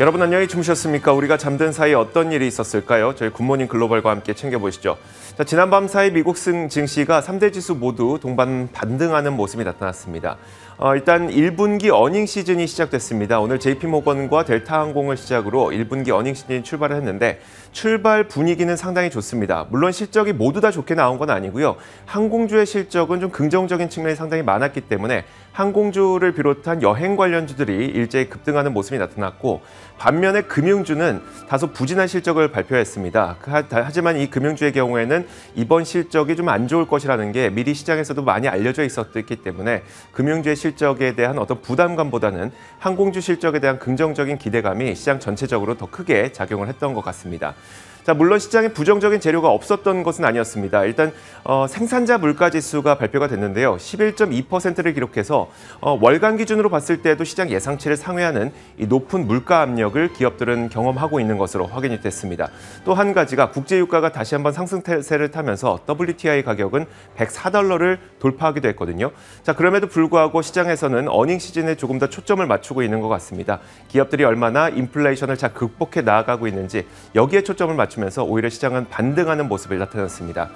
여러분 안녕히 주무셨습니까? 우리가 잠든 사이 어떤 일이 있었을까요? 저희 굿모닝 글로벌과 함께 챙겨보시죠. 자, 지난밤 사이 미국 승 증시가 3대 지수 모두 동반 반등하는 모습이 나타났습니다. 어, 일단 1분기 earning season이 시작됐습니다. 오늘 JP모건과 델타항공을 시작으로 1분기 earning season이 출발을 했는데 출발 분위기는 상당히 좋습니다. 물론 실적이 모두 다 좋게 나온 건 아니고요. 항공주의 실적은 좀 긍정적인 측면이 상당히 많았기 때문에 항공주를 비롯한 여행 관련주들이 일제히 급등하는 모습이 나타났고 반면에 금융주는 다소 부진한 실적을 발표했습니다. 하지만 이 금융주의 경우에는 이번 실적이 좀 안 좋을 것이라는 게 미리 시장에서도 많이 알려져 있었기 때문에 금융주의 실적에 대한 어떤 부담감보다는 항공주 실적에 대한 긍정적인 기대감이 시장 전체적으로 더 크게 작용을 했던 것 같습니다. 자, 물론 시장에 부정적인 재료가 없었던 것은 아니었습니다. 일단 어, 생산자 물가 지수가 발표가 됐는데요. 11.2%를 기록해서 어, 월간 기준으로 봤을 때도 시장 예상치를 상회하는 이 높은 물가 압력을 기업들은 경험하고 있는 것으로 확인이 됐습니다. 또 한 가지가 국제 유가가 다시 한번 상승세를 타면서 WTI 가격은 104달러를 돌파하기도 했거든요. 자, 그럼에도 불구하고 시장에서는 어닝 시즌에 조금 더 초점을 맞추고 있는 것 같습니다. 기업들이 얼마나 인플레이션을 잘 극복해 나아가고 있는지 여기에 초점을 맞추 맞추면서 오히려 시장은 반등하는 모습을 나타냈습니다.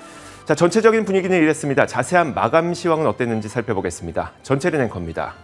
자, 전체적인 분위기는 이랬습니다. 자세한 마감 시황은 어땠는지 살펴보겠습니다. 전체린 앵커입니다.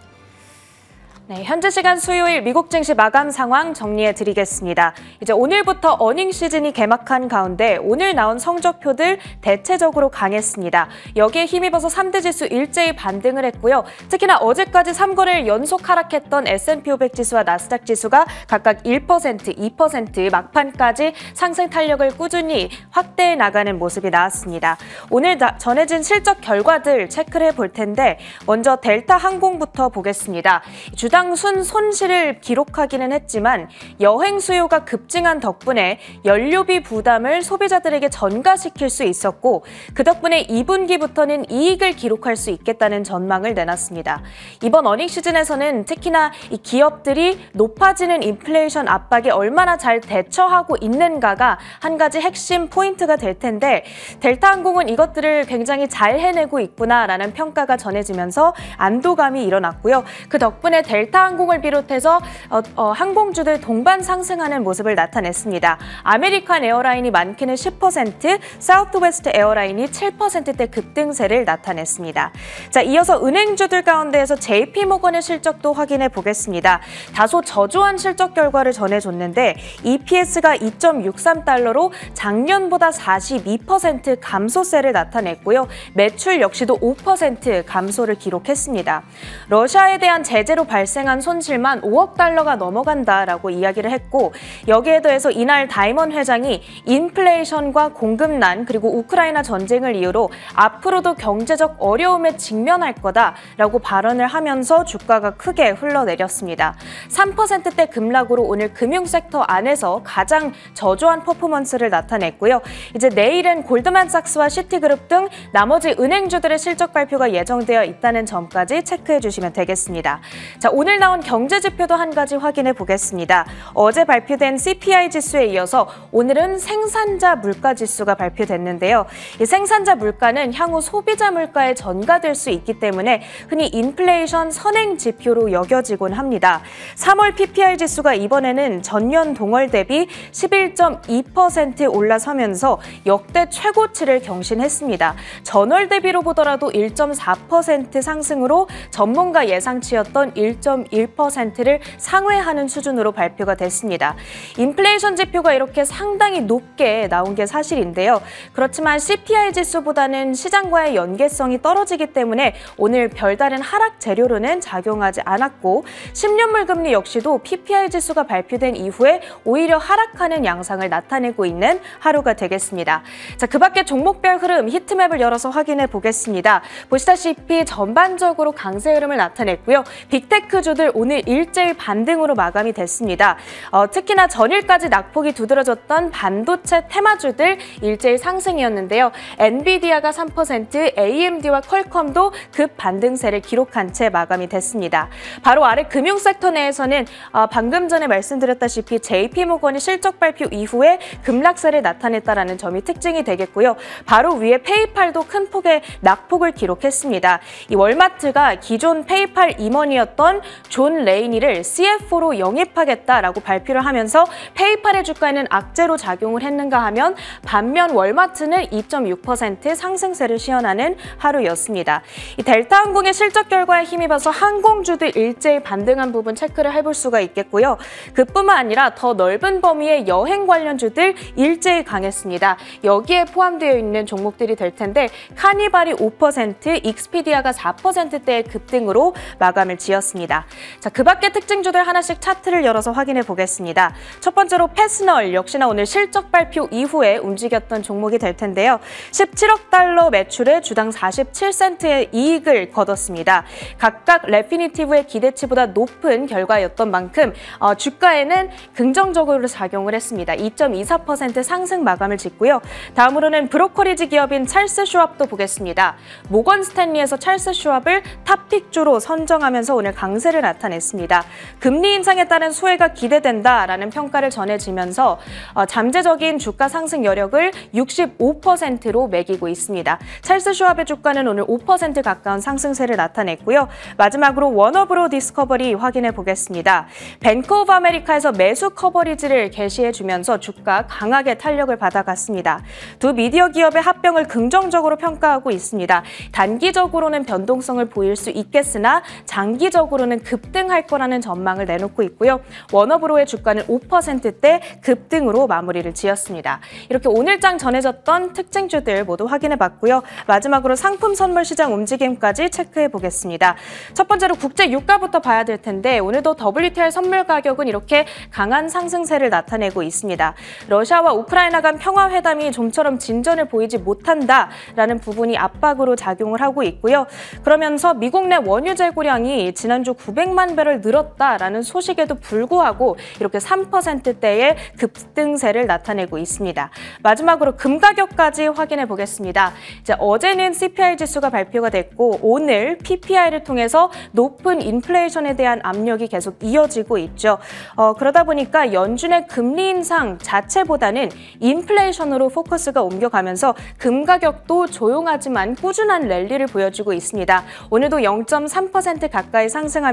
네, 현재 시간 수요일 미국 증시 마감 상황 정리해 드리겠습니다. 이제 오늘부터 어닝 시즌이 개막한 가운데 오늘 나온 성적표들 대체적으로 강했습니다. 여기에 힘입어서 3대 지수 일제히 반등을 했고요. 특히나 어제까지 3거래일 연속 하락했던 S&P 500 지수와 나스닥 지수가 각각 1%, 2% 막판까지 상승 탄력을 꾸준히 확대해 나가는 모습이 나왔습니다. 오늘 전해진 실적 결과들 체크를 해 볼 텐데 먼저 델타 항공부터 보겠습니다. 주당 주당 순 손실을 기록하기는 했지만 여행 수요가 급증한 덕분에 연료비 부담을 소비자들에게 전가시킬 수 있었고 그 덕분에 2분기부터는 이익을 기록할 수 있겠다는 전망을 내놨습니다. 이번 earning season에서는 특히나 이 기업들이 높아지는 인플레이션 압박에 얼마나 잘 대처하고 있는가가 한 가지 핵심 포인트가 될 텐데 델타항공은 이것들을 굉장히 잘 해내고 있구나라는 평가가 전해지면서 안도감이 일어났고요. 그 덕분에 델타 델타항공을 비롯해서 어, 어, 항공주들 동반 상승하는 모습을 나타냈습니다. 아메리칸 에어라인이 많게는 10%, 사우스웨스트 에어라인이 7%대 급등세를 나타냈습니다. 자, 이어서 은행주들 가운데에서 JP모건의 실적도 확인해 보겠습니다. 다소 저조한 실적 결과를 전해줬는데 EPS가 2.63달러로 작년보다 42% 감소세를 나타냈고요. 매출 역시도 5% 감소를 기록했습니다. 러시아에 대한 제재로 발생 발생한 손실만 5억 달러가 넘어간다라고 이야기를 했고 여기에 더해서 이날 다이먼 회장이 인플레이션과 공급난 그리고 우크라이나 전쟁을 이유로 앞으로도 경제적 어려움에 직면할 거다라고 발언을 하면서 주가가 크게 흘러내렸습니다. 3%대 급락으로 오늘 금융섹터 안에서 가장 저조한 퍼포먼스를 나타냈고요. 이제 내일은 골드만삭스와 시티그룹 등 나머지 은행주들의 실적 발표가 예정되어 있다는 점까지 체크해 주시면 되겠습니다. 자, 오늘 나온 경제 지표도 한 가지 확인해 보겠습니다. 어제 발표된 CPI 지수에 이어서 오늘은 생산자 물가 지수가 발표됐는데요. 이 생산자 물가는 향후 소비자 물가에 전가될 수 있기 때문에 흔히 인플레이션 선행 지표로 여겨지곤 합니다. 3월 PPI 지수가 이번에는 전년 동월 대비 11.2% 올라서면서 역대 최고치를 경신했습니다. 전월 대비로 보더라도 1.4% 상승으로 전문가 예상치였던 1. 3.1%를 상회하는 수준으로 발표가 됐습니다. 인플레이션 지표가 이렇게 상당히 높게 나온 게 사실인데요. 그렇지만 CPI 지수보다는 시장과의 연계성이 떨어지기 때문에 오늘 별다른 하락 재료로는 작용하지 않았고 10년물 금리 역시도 PPI 지수가 발표된 이후에 오히려 하락하는 양상을 나타내고 있는 하루가 되겠습니다. 자, 그 밖에 종목별 흐름 히트맵을 열어서 확인해 보겠습니다. 보시다시피 전반적으로 강세 흐름을 나타냈고요. 빅테크 주들 오늘 일제일 반등으로 마감이 됐습니다. 어, 특히나 전일까지 낙폭이 두드러졌던 반도체 테마주들 일제일 상승이었는데요. 엔비디아가 3%, AMD와 퀄컴도 급 반등세를 기록한 채 마감이 됐습니다. 바로 아래 금융 섹터 내에서는 어, 방금 전에 말씀드렸다시피 JP모건이 실적 발표 이후에 급락세를 나타냈다라는 점이 특징이 되겠고요. 바로 위에 페이팔도 큰 폭의 낙폭을 기록했습니다. 이 월마트가 기존 페이팔 임원이었던 존 레이니를 CFO로 영입하겠다라고 발표를 하면서 페이팔의 주가에는 악재로 작용을 했는가 하면 반면 월마트는 2.6% 상승세를 시현하는 하루였습니다. 이 델타 항공의 실적 결과에 힘입어서 항공주들 일제히 반등한 부분 체크를 해볼 수가 있겠고요. 그뿐만 아니라 더 넓은 범위의 여행 관련주들 일제히 강했습니다. 여기에 포함되어 있는 종목들이 될 텐데 카니발이 5%, 익스피디아가 4%대의 급등으로 마감을 지었습니다. 자, 그 밖의 특징주들 하나씩 차트를 열어서 확인해 보겠습니다. 첫 번째로 패스널 역시나 오늘 실적 발표 이후에 움직였던 종목이 될 텐데요. 17억 달러 매출에 주당 47센트의 이익을 거뒀습니다. 각각 레피니티브의 기대치보다 높은 결과였던 만큼 어, 주가에는 긍정적으로 작용을 했습니다. 2.24% 상승 마감을 짓고요. 다음으로는 brokerage 기업인 찰스 슈왑도 보겠습니다. 모건 스탠리에서 찰스 슈왑을 top pick주로 선정하면서 오늘 강세 를 나타냈습니다. 금리 인상에 따른 수혜가 기대된다라는 평가를 전해지면서 어, 잠재적인 주가 상승 여력을 65%로 매기고 있습니다. 찰스 슈왑의 주가는 오늘 5% 가까운 상승세를 나타냈고요. 마지막으로 워너브로 디스커버리 확인해 보겠습니다. 뱅크 오브 아메리카에서 매수 coverage를 개시해 주면서 주가 강하게 탄력을 받아갔습니다. 두 미디어 기업의 합병을 긍정적으로 평가하고 있습니다. 단기적으로는 변동성을 보일 수 있겠으나 장기적으로는 급등할 거라는 전망을 내놓고 있고요. 워너브로의 주가는 5%대 급등으로 마무리를 지었습니다. 이렇게 오늘장 전해졌던 특징주들 모두 확인해 봤고요. 마지막으로 상품 선물 시장 움직임까지 체크해 보겠습니다. 첫 번째로 국제 유가부터 봐야 될 텐데 오늘도 WTI 선물 가격은 이렇게 강한 상승세를 나타내고 있습니다. 러시아와 우크라이나 간 평화 회담이 좀처럼 진전을 보이지 못한다라는 부분이 압박으로 작용을 하고 있고요. 그러면서 미국 내 원유 재고량이 지난주 900만 배럴 늘었다라는 소식에도 불구하고 이렇게 3%대의 급등세를 나타내고 있습니다. 마지막으로 금 가격까지 확인해 보겠습니다. 이제 어제는 CPI 지수가 발표가 됐고 오늘 PPI를 통해서 높은 인플레이션에 대한 압력이 계속 이어지고 있죠. 어, 그러다 보니까 연준의 금리 인상 자체보다는 인플레이션으로 포커스가 옮겨가면서 금 가격도 조용하지만 꾸준한 랠리를 보여주고 있습니다. 오늘도 0.3% 가까이 상승하면서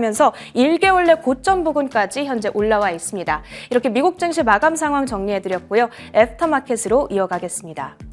1개월 내 고점 부근까지 현재 올라와 있습니다. 이렇게 미국 증시 마감 상황 정리해드렸고요. 애프터마켓으로 이어가겠습니다.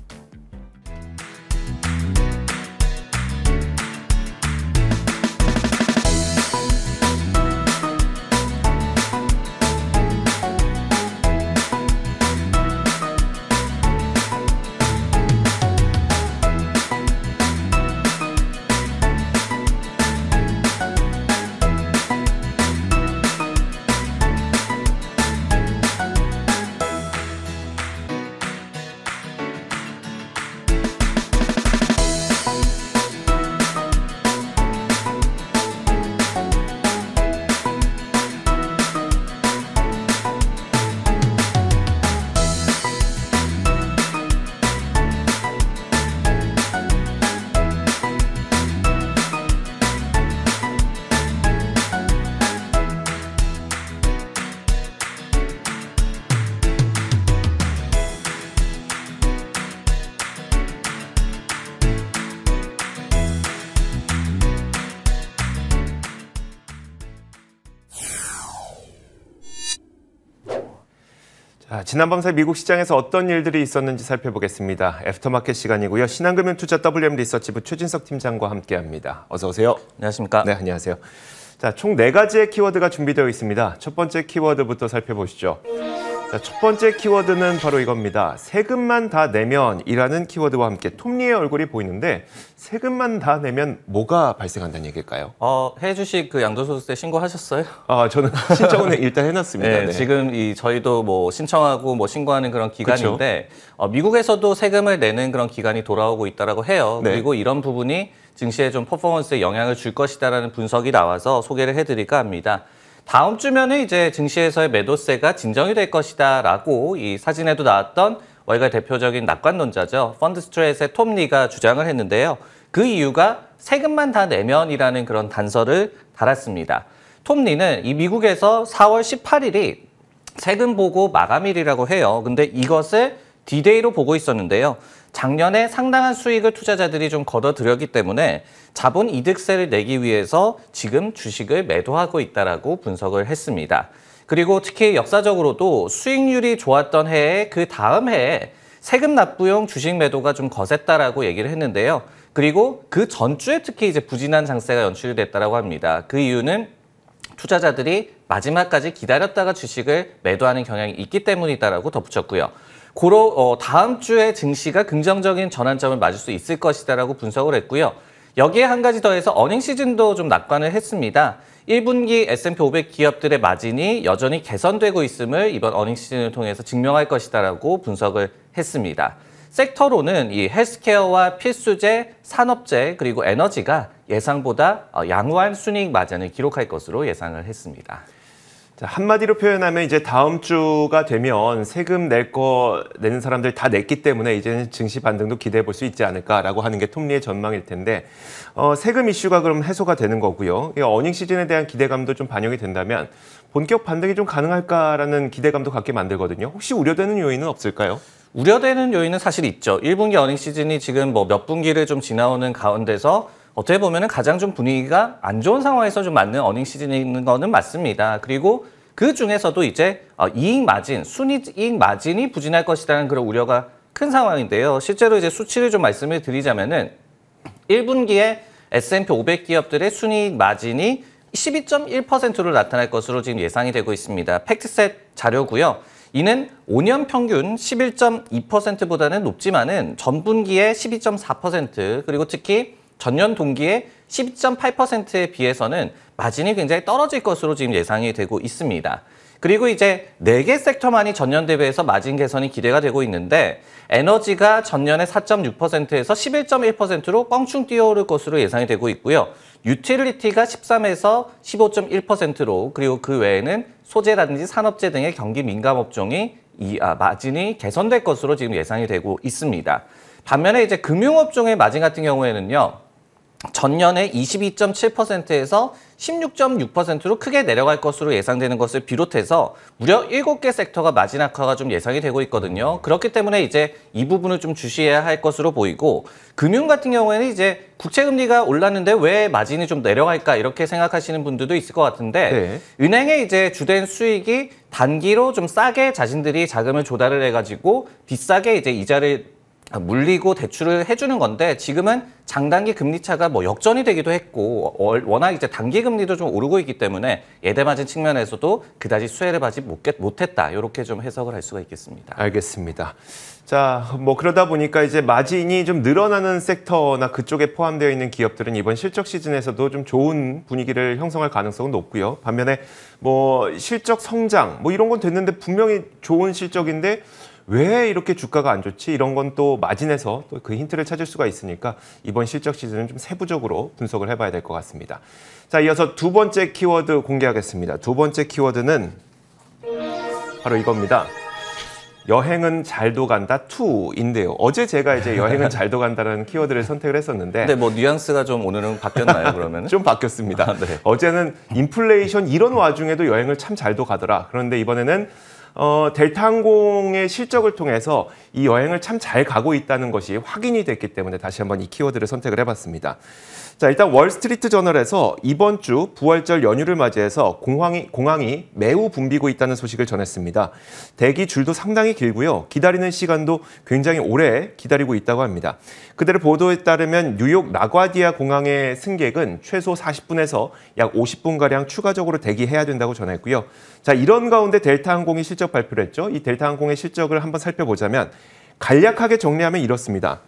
지난밤 사이 미국 시장에서 어떤 일들이 있었는지 살펴보겠습니다. 애프터마켓 시간이고요. 신한금융투자 WM 리서치부 최진석 팀장과 함께합니다. 어서 오세요. 안녕하십니까? 네, 안녕하세요. 자, 총 네 가지의 키워드가 준비되어 있습니다. 첫 번째 키워드부터 살펴보시죠. 자, 첫 번째 키워드는 바로 이겁니다. 세금만 다 내면 이라는 키워드와 함께 톰 리의 얼굴이 보이는데 세금만 다 내면 뭐가 발생한다는 얘기일까요? 어, 해외 주식 그 양도소득세 신고하셨어요? 아, 저는 신청은 일단 해놨습니다. 네, 네. 지금 이 저희도 뭐 신청하고 뭐 신고하는 그런 기간인데 어, 미국에서도 세금을 내는 그런 기간이 돌아오고 있다라고 해요. 네. 그리고 이런 부분이 증시에 좀 퍼포먼스에 영향을 줄 것이다라는 분석이 나와서 소개를 해드릴까 합니다. 다음 주면은 이제 증시에서의 매도세가 진정이 될 것이다라고 이 사진에도 나왔던 월가 대표적인 낙관론자죠. 펀드 스트레스의 톰리가 주장을 했는데요. 그 이유가 세금만 다 내면이라는 그런 단서를 달았습니다. 톰리는 이 미국에서 4월 18일이 세금 보고 마감일이라고 해요. 근데 이것을 디데이로 보고 있었는데요. 작년에 상당한 수익을 투자자들이 좀 걷어들였기 때문에 자본 이득세를 내기 위해서 지금 주식을 매도하고 있다라고 분석을 했습니다. 그리고 특히 역사적으로도 수익률이 좋았던 해에 그 다음 해에 세금 납부용 주식 매도가 좀 거셌다라고 얘기를 했는데요. 그리고 그 전주에 특히 이제 부진한 장세가 연출이 됐다라고 합니다. 그 이유는 투자자들이 마지막까지 기다렸다가 주식을 매도하는 경향이 있기 때문이다라고 덧붙였고요. 고로 어, 다음 주에 증시가 긍정적인 전환점을 맞을 수 있을 것이다라고 분석을 했고요. 여기에 한 가지 더해서 어닝 시즌도 좀 낙관을 했습니다. 1분기 S&P 500 기업들의 마진이 여전히 개선되고 있음을 이번 어닝 시즌을 통해서 증명할 것이다라고 분석을 했습니다. 섹터로는 이 헬스케어와 필수재, 산업재 그리고 에너지가 예상보다 어, 양호한 순이익 마진을 기록할 것으로 예상을 했습니다. 자, 한마디로 표현하면 이제 다음 주가 되면 세금 낼 거 내는 사람들 다 냈기 때문에 이제는 증시 반등도 기대해 볼 수 있지 않을까라고 하는 게 톱니의 전망일 텐데 어, 세금 이슈가 그럼 해소가 되는 거고요. 이 어닝 시즌에 대한 기대감도 좀 반영이 된다면 본격 반등이 좀 가능할까라는 기대감도 갖게 만들거든요. 혹시 우려되는 요인은 없을까요? 우려되는 요인은 사실 있죠. 1분기 어닝 시즌이 지금 뭐 몇 분기를 좀 지나오는 가운데서 어떻게 보면은 가장 좀 분위기가 안 좋은 상황에서 좀 맞는 어닝 있는 거는 맞습니다. 그리고 그 중에서도 이제 어, 이익 마진, 순이 익 마진이 부진할 것이라는 그런 우려가 큰 상황인데요. 실제로 이제 수치를 좀 말씀을 드리자면은 1분기에 S&P 500 기업들의 순이익 마진이 12.1%로 나타날 것으로 지금 예상이 되고 있습니다. 팩트셋 자료고요. 이는 5년 평균 11.2%보다는 높지만은 전분기에 12.4% 그리고 특히 전년 동기에 12.8%에 비해서는 마진이 굉장히 떨어질 것으로 지금 예상이 되고 있습니다. 그리고 이제 네 개 sector만이 전년 대비해서 마진 개선이 기대가 되고 있는데 에너지가 전년에 4.6%에서 11.1%로 껑충 뛰어오를 것으로 예상이 되고 있고요. utility가 13에서 15.1%로 그리고 그 외에는 소재라든지 산업재 등의 경기 민감 업종이 이 아, 마진이 개선될 것으로 지금 예상이 되고 있습니다. 반면에 이제 금융업종의 마진 같은 경우에는요. 전년에 22.7%에서 16.6%로 크게 내려갈 것으로 예상되는 것을 비롯해서 무려 7개 섹터가 마진 악화가 좀 예상이 되고 있거든요. 그렇기 때문에 이제 이 부분을 좀 주시해야 할 것으로 보이고 금융 같은 경우에는 이제 국채금리가 올랐는데 왜 마진이 좀 내려갈까 이렇게 생각하시는 분들도 있을 것 같은데 네. 은행의 이제 주된 수익이 단기로 좀 싸게 자신들이 자금을 조달을 해가지고 비싸게 이제 이자를 물리고 대출을 해주는 건데 지금은 장단기 금리 차가 뭐 역전이 되기도 했고 월- 워낙 이제 단기 금리도 좀 오르고 있기 때문에 예대 맞은 측면에서도 그다지 수혜를 받지 못했다 이렇게 좀 해석을 할 수가 있겠습니다. 알겠습니다. 자, 뭐 그러다 보니까 이제 마진이 좀 늘어나는 섹터나 그쪽에 포함되어 있는 기업들은 이번 실적 시즌에서도 좀 좋은 분위기를 형성할 가능성은 높고요. 반면에 뭐 실적 성장 뭐 이런 건 됐는데 분명히 좋은 실적인데 왜 이렇게 주가가 안 좋지? 이런 건 또 마진에서 또 그 힌트를 찾을 수가 있으니까 이번 실적 시즌은 좀 세부적으로 분석을 해봐야 될 것 같습니다. 자, 이어서 두 번째 키워드 공개하겠습니다. 두 번째 키워드는 바로 이겁니다. 여행은 잘도 간다 2인데요. 어제 제가 이제 여행은 잘도 간다라는 키워드를 선택을 했었는데 근데 뭐 뉘앙스가 좀 오늘은 바뀌었나요 그러면은? 좀 바뀌었습니다. 아, 네. 어제는 인플레이션 이런 와중에도 여행을 참 잘도 가더라. 그런데 이번에는 어, 델타항공의 실적을 통해서 이 여행을 참 잘 가고 있다는 것이 확인이 됐기 때문에 다시 한번 이 키워드를 선택을 해봤습니다. 자, 일단 월스트리트 저널에서 이번 주 부활절 연휴를 맞이해서 공항이, 공항이 매우 붐비고 있다는 소식을 전했습니다. 대기 줄도 상당히 길고요. 기다리는 시간도 굉장히 오래 기다리고 있다고 합니다. 그대로 보도에 따르면 뉴욕 라과디아 공항의 승객은 최소 40분에서 약 50분가량 추가적으로 대기해야 된다고 전했고요. 자, 이런 가운데 델타 항공이 실적 발표를 했죠. 이 델타 항공의 실적을 한번 살펴보자면 간략하게 정리하면 이렇습니다.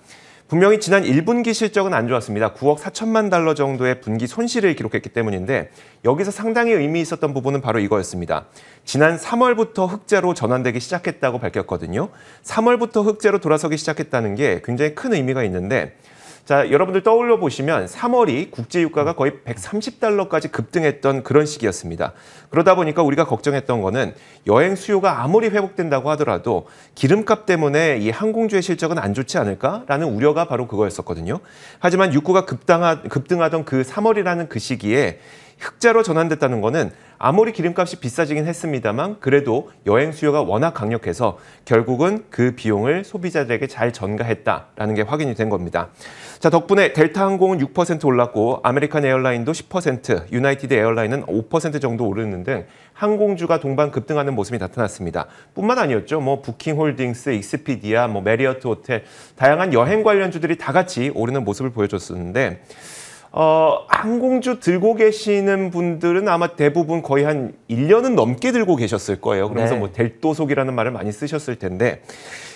분명히 지난 1분기 실적은 안 좋았습니다. 9억 4천만 달러 정도의 분기 손실을 기록했기 때문인데 여기서 상당히 의미 있었던 부분은 바로 이거였습니다. 지난 3월부터 흑자로 전환되기 시작했다고 밝혔거든요. 3월부터 흑자로 돌아서기 시작했다는 게 굉장히 큰 의미가 있는데 자, 여러분들 떠올려 보시면 3월이 국제 유가가 거의 130달러까지 급등했던 그런 시기였습니다. 그러다 보니까 우리가 걱정했던 거는 여행 수요가 아무리 회복된다고 하더라도 기름값 때문에 이 항공주의 실적은 안 좋지 않을까라는 우려가 바로 그거였었거든요. 하지만 유가가 급등하, 급등하던 그 3월이라는 그 시기에 흑자로 전환됐다는 거는 아무리 기름값이 비싸지긴 했습니다만 그래도 여행 수요가 워낙 강력해서 결국은 그 비용을 소비자들에게 잘 전가했다라는 게 확인이 된 겁니다. 자, 덕분에 델타 항공은 6% 올랐고 아메리칸 에어라인도 10%, 유나이티드 에어라인은 5% 정도 오르는 등 항공주가 동반 급등하는 모습이 나타났습니다. 뿐만 아니었죠. 뭐 부킹홀딩스, 익스피디아, 뭐 메리어트 호텔 다양한 여행 관련주들이 다 같이 오르는 모습을 보여줬었는데 어, 항공주 들고 계시는 분들은 아마 대부분 거의 한 1년은 넘게 들고 계셨을 거예요. 그러면서 네. 뭐 델도속이라는 말을 많이 쓰셨을 텐데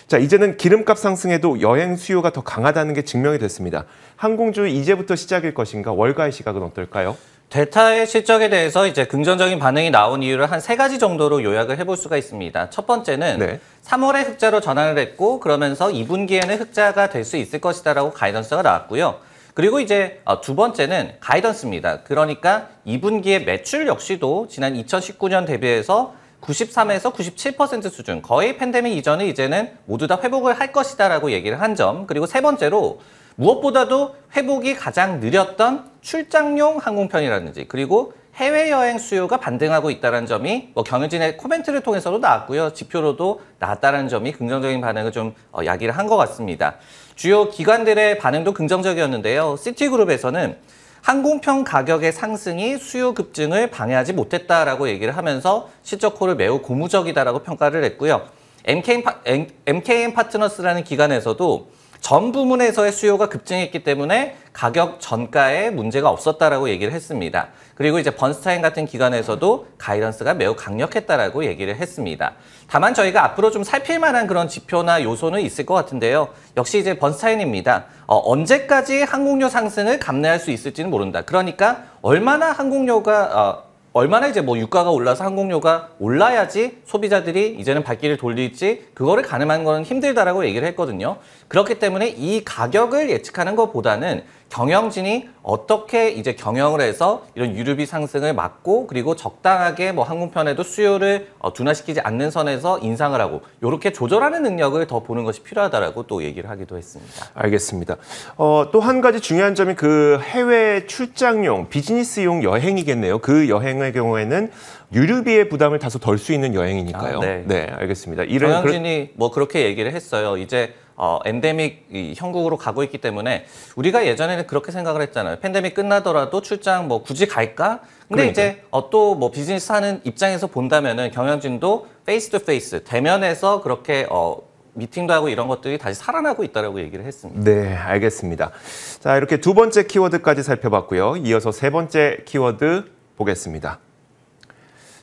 자, 이제는 기름값 상승에도 여행 수요가 더 강하다는 게 증명이 됐습니다. 항공주 이제부터 시작일 것인가? 월가의 시각은 어떨까요? 델타의 실적에 대해서 이제 긍정적인 반응이 나온 이유를 한 세 가지 정도로 요약을 해볼 수가 있습니다. 첫 번째는 네. 3월에 흑자로 전환을 했고 그러면서 2분기에는 흑자가 될 수 있을 것이다라고 가이던스가 나왔고요. 그리고 이제 어, 두 번째는 가이던스입니다. 그러니까 2분기의 매출 역시도 지난 2019년 대비해서 93에서 97% 수준, 거의 팬데믹 이전에 이제는 모두 다 회복을 할 것이다 라고 얘기를 한 점. 그리고 세 번째로 무엇보다도 회복이 가장 느렸던 출장용 항공편이라든지 그리고 해외여행 수요가 반등하고 있다는 점이 뭐 경영진의 코멘트를 통해서도 나왔고요. 지표로도 나왔다는 점이 긍정적인 반응을 좀 어, 야기를 한 것 같습니다. 주요 기관들의 반응도 긍정적이었는데요. 시티그룹에서는 항공편 가격의 상승이 수요 급증을 방해하지 못했다라고 얘기를 하면서 실적호를 매우 고무적이다라고 평가를 했고요. MKM 파트너스라는 기관에서도 전 부문에서의 수요가 급증했기 때문에 가격 전가에 문제가 없었다라고 얘기를 했습니다. 그리고 이제 번스타인 같은 기관에서도 가이던스가 매우 강력했다라고 얘기를 했습니다. 다만 저희가 앞으로 좀 살필 만한 그런 지표나 요소는 있을 것 같은데요. 역시 이제 번스타인입니다. 어, 언제까지 항공료 상승을 감내할 수 있을지는 모른다. 그러니까 얼마나 항공료가 어, 얼마나 이제 뭐 유가가 올라서 항공료가 올라야지 소비자들이 이제는 발길을 돌릴지 그거를 가늠하는 거는 힘들다라고 얘기를 했거든요. 그렇기 때문에 이 가격을 예측하는 것보다는 경영진이 어떻게 이제 경영을 해서 이런 유류비 상승을 막고 그리고 적당하게 뭐 항공편에도 수요를 어, 둔화시키지 않는 선에서 인상을 하고 이렇게 조절하는 능력을 더 보는 것이 필요하다라고 또 얘기를 하기도 했습니다. 알겠습니다. 어, 또 한 가지 중요한 점이 그 해외 출장용, 비즈니스용 여행이겠네요. 그 여행의 경우에는 유류비의 부담을 다소 덜 수 있는 여행이니까요. 아, 네. 알겠습니다. 이런 그런- 경영진이 뭐 그렇게 얘기를 했어요. 이제 어, 엔데믹 이 형국으로 가고 있기 때문에 우리가 예전에는 그렇게 생각을 했잖아요. 팬데믹 끝나더라도 출장 뭐 굳이 갈까? 근데 그러니까요. 이제 어, 또 뭐 비즈니스 하는 입장에서 본다면은 경영진도 face to face 대면에서 그렇게 어, 미팅도 하고 이런 것들이 다시 살아나고 있다라고 얘기를 했습니다. 네, 알겠습니다. 자, 이렇게 두 번째 키워드까지 살펴봤고요. 이어서 세 번째 키워드 보겠습니다.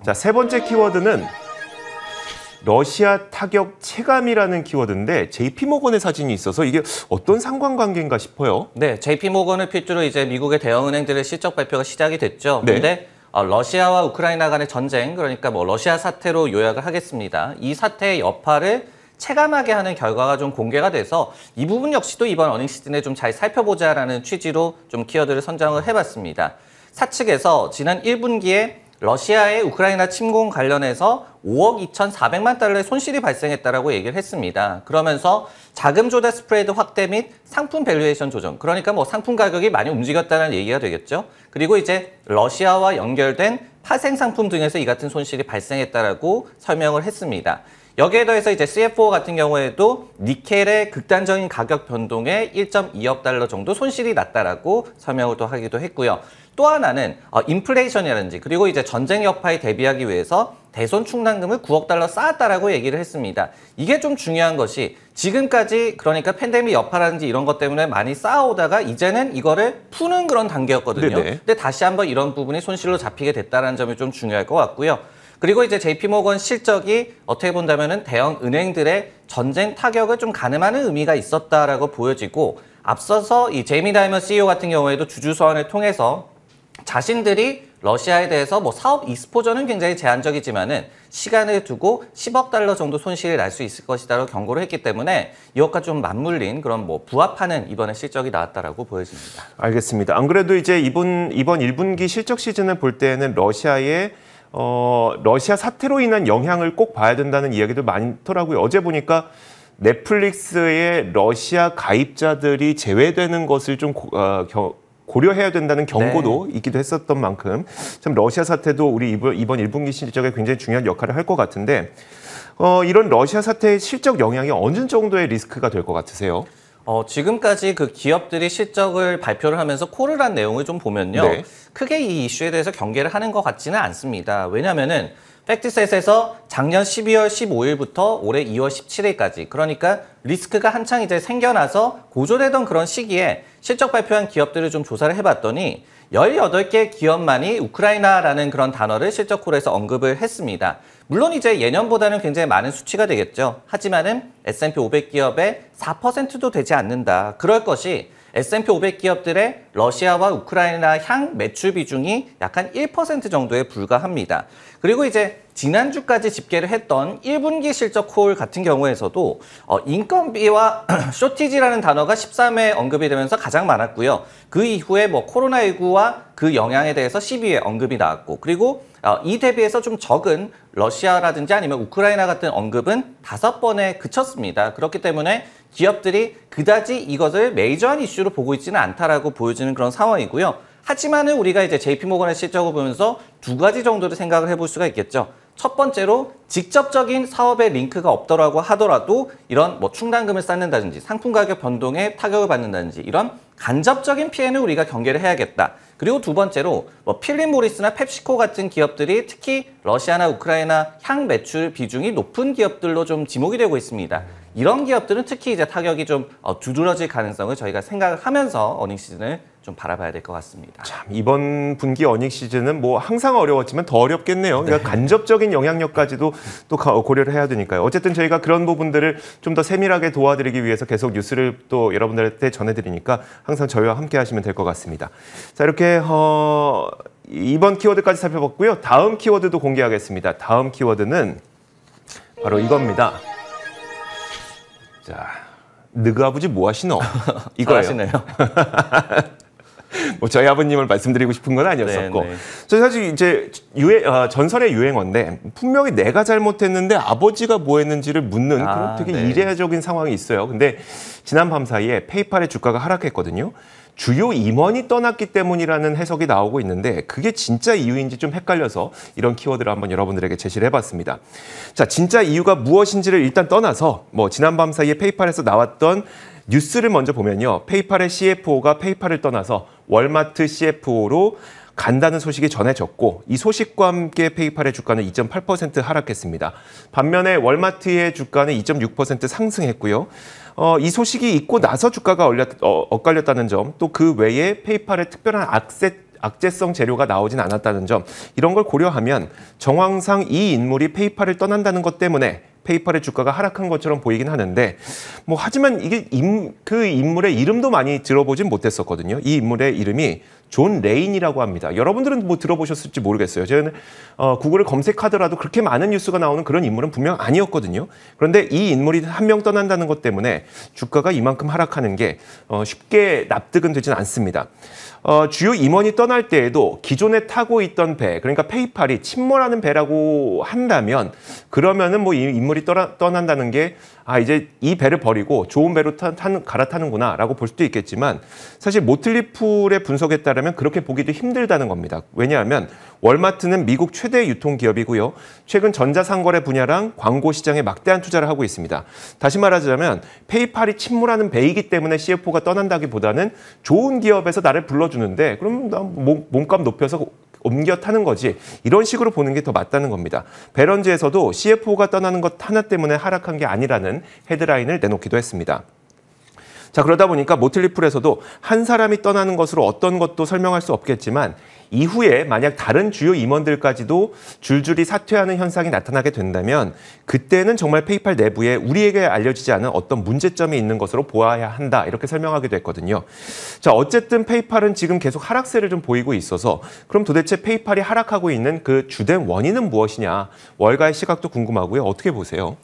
자, 세 번째 키워드는 러시아 타격 체감이라는 키워드인데 JP모건의 사진이 있어서 이게 어떤 상관관계인가 싶어요. 네, JP 모건을 필두로 이제 미국의 대형 은행들의 실적 발표가 시작이 됐죠. 네. 근데 어, 러시아와 우크라이나 간의 전쟁, 그러니까 뭐 러시아 사태로 요약을 하겠습니다. 이 사태의 여파를 체감하게 하는 결과가 좀 공개가 돼서 이 부분 역시도 이번 어닝 시즌에 좀 잘 살펴보자라는 취지로 좀 키워드를 선정을 해봤습니다. 사측에서 지난 1분기에 러시아의 우크라이나 침공 관련해서 5억 2,400만 달러의 손실이 발생했다라고 얘기를 했습니다. 그러면서 자금 조달 스프레드 확대 및 상품 valuation 조정. 그러니까 뭐 상품 가격이 많이 움직였다는 얘기가 되겠죠. 그리고 이제 러시아와 연결된 파생 상품 등에서 이 같은 손실이 발생했다라고 설명을 했습니다. 여기에 더해서 이제 CFO 같은 경우에도 니켈의 극단적인 가격 변동에 1.2억 달러 정도 손실이 났다라고 설명을 또 하기도 했고요. 또 하나는 어, 인플레이션이라든지 그리고 이제 전쟁 여파에 대비하기 위해서 대손 충당금을 9억 달러 쌓았다라고 얘기를 했습니다. 이게 좀 중요한 것이 지금까지 그러니까 팬데믹 여파라든지 이런 것 때문에 많이 쌓아오다가 이제는 이거를 푸는 그런 단계였거든요. 네네. 근데 다시 한번 이런 부분이 손실로 잡히게 됐다는 점이 좀 중요할 것 같고요. 그리고 이제 JP모건 실적이 어떻게 본다면은 대형 은행들의 전쟁 타격을 좀 가늠하는 의미가 있었다라고 보여지고 앞서서 이 제이미 다이먼 CEO 같은 경우에도 주주 서한을 통해서 자신들이 러시아에 대해서 뭐 사업 익스포저는 굉장히 제한적이지만은 시간을 두고 10억 달러 정도 손실이 날 수 있을 것이다라고 경고를 했기 때문에 이것과 좀 맞물린 그런 뭐 부합하는 이번에 실적이 나왔다라고 보여집니다. 알겠습니다. 안 그래도 이제 이번 이번 1분기 실적 시즌을 볼 때는 러시아의 어, 러시아 사태로 인한 영향을 꼭 봐야 된다는 이야기도 많더라고요. 어제 보니까 넷플릭스의 러시아 가입자들이 제외되는 것을 좀 고- 어, 겨- 고려해야 된다는 경고도 있기도 했었던 만큼 참 러시아 사태도 우리 이번, 이번 1분기 실적에 굉장히 중요한 역할을 할 것 같은데 어, 이런 러시아 사태의 실적 영향이 어느 정도의 리스크가 될 것 같으세요? 어, 지금까지 그 기업들이 실적을 발표를 하면서 코를 한 내용을 좀 보면요. 네. 크게 이 이슈에 대해서 경계를 하는 것 같지는 않습니다. 왜냐면은 팩트셋에서 작년 12월 15일부터 올해 2월 17일까지 그러니까 리스크가 한창 이제 생겨나서 고조되던 그런 시기에 실적 발표한 기업들을 좀 조사를 해봤더니 18개 기업만이 우크라이나라는 그런 단어를 실적 콜에서 언급을 했습니다. 물론 이제 예년보다는 굉장히 많은 수치가 되겠죠. 하지만은 S&P 500 기업의 4%도 되지 않는다. 그럴 것이 S&P 500 기업들의 러시아와 우크라이나 향 매출 비중이 약 한 1% 정도에 불과합니다. 그리고 이제 지난주까지 집계를 했던 1분기 실적 콜 같은 경우에서도 어, 인건비와 쇼티지라는 단어가 13회 언급이 되면서 가장 많았고요. 그 이후에 뭐 코로나19와 그 영향에 대해서 12회 언급이 나왔고 그리고 어, 이 대비해서 좀 적은 러시아라든지 아니면 우크라이나 같은 언급은 다섯 번에 그쳤습니다. 그렇기 때문에 기업들이 그다지 이것을 메이저한 이슈로 보고 있지는 않다라고 보여지는 그런 상황이고요. 하지만은 우리가 이제 JP모건의 실적을 보면서 두 가지 정도를 생각을 해볼 수가 있겠죠. 첫 번째로 직접적인 사업에 링크가 없더라고 하더라도 이런 뭐 충당금을 쌓는다든지 상품 가격 변동에 타격을 받는다든지 이런 간접적인 피해는 우리가 경계를 해야겠다. 그리고 두 번째로 뭐 필립 모리스나 펩시코 같은 기업들이 특히 러시아나 우크라이나 향 매출 비중이 높은 기업들로 좀 지목이 되고 있습니다. 이런 기업들은 특히 이제 타격이 좀 어, 두드러질 가능성을 저희가 생각을 하면서 어닝 시즌을 좀 바라봐야 될 것 같습니다. 참 이번 분기 어닝 시즌은 뭐 항상 어려웠지만 더 어렵겠네요. 그러니까 간접적인 영향력까지도 또 가- 고려를 해야 되니까요. 어쨌든 저희가 그런 부분들을 좀 더 세밀하게 도와드리기 위해서 계속 뉴스를 또 여러분들한테 전해드리니까 항상 저희와 함께 하시면 될 것 같습니다. 자 이렇게 어, 이번 키워드까지 살펴봤고요. 다음 키워드도 공개하겠습니다. 다음 키워드는 바로 이겁니다. 자, 느그 아버지 뭐 하시노? 이거예요. 뭐 저희 아버님을 말씀드리고 싶은 건 아니었었고 네, 네. 저 사실 이제 유행 어, 전설의 유행어인데 분명히 내가 잘못했는데 아버지가 뭐 했는지를 묻는 아, 그런 되게 네. 이례적인 상황이 있어요. 근데 지난 밤 사이에 페이팔의 주가가 하락했거든요. 주요 임원이 떠났기 때문이라는 해석이 나오고 있는데 그게 진짜 이유인지 좀 헷갈려서 이런 키워드를 한번 여러분들에게 제시를 해봤습니다. 자, 진짜 이유가 무엇인지를 일단 떠나서 뭐 지난 밤 사이에 페이팔에서 나왔던 뉴스를 먼저 보면요. 페이팔의 CFO가 페이팔을 떠나서 월마트 CFO로 간다는 소식이 전해졌고 이 소식과 함께 페이팔의 주가는 2.8% 하락했습니다. 반면에 월마트의 주가는 2.6% 상승했고요. 어, 이 소식이 있고 나서 주가가 얼렸, 어, 엇갈렸다는 점, 또 그 외에 페이팔의 특별한 악세 악재성 재료가 나오진 않았다는 점 이런 걸 고려하면 정황상 이 인물이 페이팔을 떠난다는 것 때문에 페이팔의 주가가 하락한 것처럼 보이긴 하는데 뭐 하지만 이게 임, 그 인물의 이름도 많이 들어보진 못했었거든요. 이 인물의 이름이 존 레인이라고 합니다. 여러분들은 뭐 들어보셨을지 모르겠어요. 저는 어, 구글을 검색하더라도 그렇게 많은 뉴스가 나오는 그런 인물은 분명 아니었거든요. 그런데 이 인물이 한 명 떠난다는 것 때문에 주가가 이만큼 하락하는 게 어, 쉽게 납득은 되진 않습니다. 어, 주요 임원이 떠날 때에도 기존에 타고 있던 배, 그러니까 페이팔이 침몰하는 배라고 한다면 그러면은 뭐 이 인물이 떠나, 떠난다는 게 아, 이제 이 배를 버리고 좋은 배로 타, 타는, 갈아타는구나 라고 볼 수도 있겠지만 사실 모틀리풀의 분석에 따르면 그렇게 보기도 힘들다는 겁니다. 왜냐하면 월마트는 미국 최대 유통 기업이고요. 최근 전자상거래 분야랑 광고 시장에 막대한 투자를 하고 있습니다. 다시 말하자면 페이팔이 침몰하는 배이기 때문에 CFO가 떠난다기보다는 좋은 기업에서 나를 불러주는데 그럼 나 몸- 몸값 높여서 옮겨 타는 거지 이런 식으로 보는 게 더 맞다는 겁니다. 베런즈에서도 CFO가 떠나는 것 하나 때문에 하락한 게 아니라는 헤드라인을 내놓기도 했습니다. 자 그러다 보니까 모틀리풀에서도 한 사람이 떠나는 것으로 어떤 것도 설명할 수 없겠지만 이후에 만약 다른 주요 임원들까지도 줄줄이 사퇴하는 현상이 나타나게 된다면 그때는 정말 페이팔 내부에 우리에게 알려지지 않은 어떤 문제점이 있는 것으로 보아야 한다 이렇게 설명하기도 했거든요. 자 어쨌든 페이팔은 지금 계속 하락세를 좀 보이고 있어서 그럼 도대체 페이팔이 하락하고 있는 그 주된 원인은 무엇이냐 월가의 시각도 궁금하고요. 어떻게 보세요?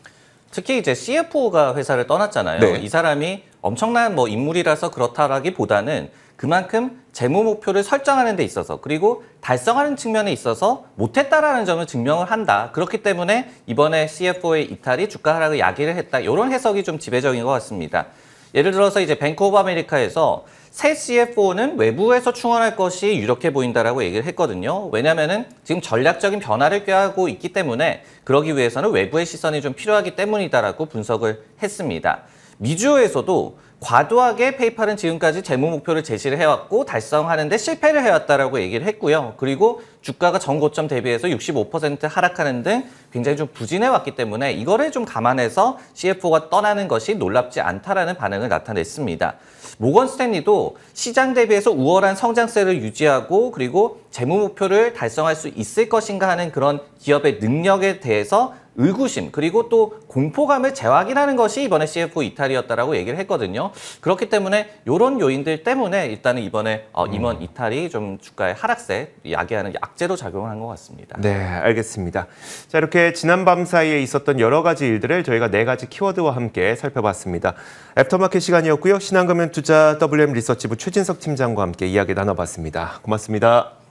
특히 이제 CFO가 회사를 떠났잖아요. 네. 이 사람이 엄청난 뭐 인물이라서 그렇다라기보다는 그만큼 재무 목표를 설정하는 데 있어서 그리고 달성하는 측면에 있어서 못했다라는 점을 증명을 한다. 그렇기 때문에 이번에 CFO의 이탈이 주가 하락을 야기를 했다. 이런 해석이 좀 지배적인 것 같습니다. 예를 들어서 이제 뱅크 오브 아메리카에서 새 CFO는 외부에서 충원할 것이 유력해 보인다라고 얘기를 했거든요. 왜냐하면은 지금 전략적인 변화를 꾀하고 있기 때문에 그러기 위해서는 외부의 시선이 좀 필요하기 때문이다라고 분석을 했습니다. 미즈호에서도 과도하게 페이팔은 지금까지 재무 목표를 제시를 해왔고 달성하는데 실패를 해왔다라고 얘기를 했고요. 그리고 주가가 전고점 대비해서 65% 하락하는 등 굉장히 좀 부진해왔기 때문에 이거를 좀 감안해서 CFO가 떠나는 것이 놀랍지 않다라는 반응을 나타냈습니다. 모건 스탠리도 시장 대비해서 우월한 성장세를 유지하고 그리고 재무 목표를 달성할 수 있을 것인가 하는 그런 기업의 능력에 대해서 의구심 그리고 또 공포감을 재확인하는 것이 이번에 CFO 이탈이었다라고 얘기를 했거든요. 그렇기 때문에 이런 요인들 때문에 일단은 이번에 어, 임원 이탈이 좀 주가의 하락세 야기하는 약재로 작용한 것 같습니다. 네, 알겠습니다. 자, 이렇게 지난 밤 사이에 있었던 여러 가지 일들을 저희가 네 가지 키워드와 함께 살펴봤습니다. 애프터마켓 시간이었고요. 신한금융투자 WM 리서치부 최진석 팀장과 함께 이야기 나눠봤습니다. 고맙습니다.